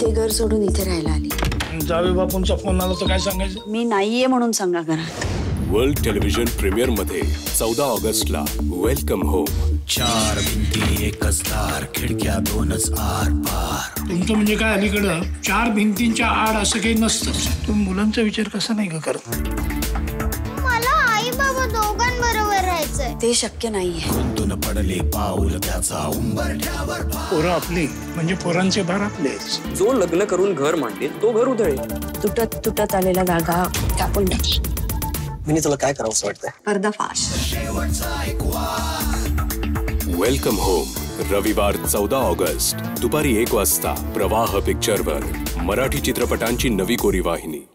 ते घर सोडून इथे राहायला आली. जावे बापूंचा फोन आला तर काय सांगायचं? मी नाहीये म्हणून सांगा घरात. वर्ल्ड टेलिव्हिजन प्रीमियरमध्ये चौदा ऑगस्टला वेलकम होम चार भिंती एकच दार खिडक्या दोनच आर पार. तुमचं म्हणजे काय अलीकडं? चार भिंतींच्या आड असं काही नसतं तुम्ही मुलांचा विचार कसा नाही का करत? मला ते शक्य नाहीये. गुंतून पडले पाऊल त्याचा उंबरठ्यावर पोरं आपली म्हणजे पोरांचे भार आपलेच. जो लग्न करून घर मांडेल तो घर उधळेल. तुटत तुटत आलेला धागा कापून टाक मी तुला काय करावं असं वाटतंय पर्दाफाश वेलकम होम रविवार चौदा ऑगस्ट. दुपारी एक वाजता प्रवाह पिक्चरवर मराठी चित्रपटांची नवी कोरी वाहिनी.